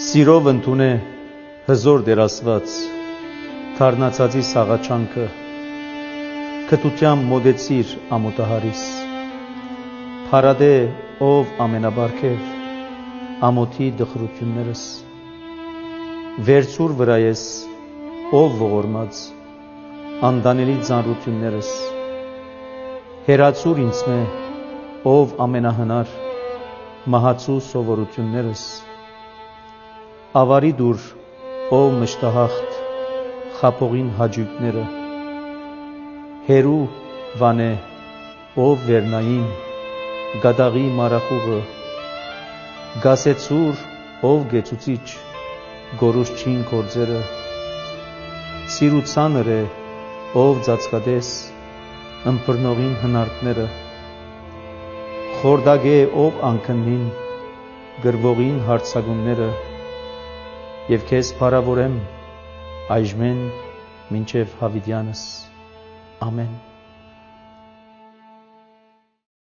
Սիրով ընդունե հզոր դերասված Թարնացածի սաղաչանքը Քտությամբ մոդեցիր ամոտահարիս Փարադե ով ամենաբարքև ամոթի դխրություններս Վերցուր վրա ես ով ողորմած անդանելի ծանրություններս Հերացուր ինձ մե ով ամենահնար մահացու սովորություններս Ավարի դուր, ով մշտահախտ, խափողին հաջույքները, հերու վանե, ով վերնային, գադաղի մարախուղը, գասեցուր, ով գեցուցիչ, գորուշչին կործերը, սիրուցանր է, ով ծածկադես, ըմպրնողին հնարդները, խորդագ է, ով անկնին, գրվողին հարցագունները, և քեզ փառավորեմ այժմեն մինչև հավիտյանս ամեն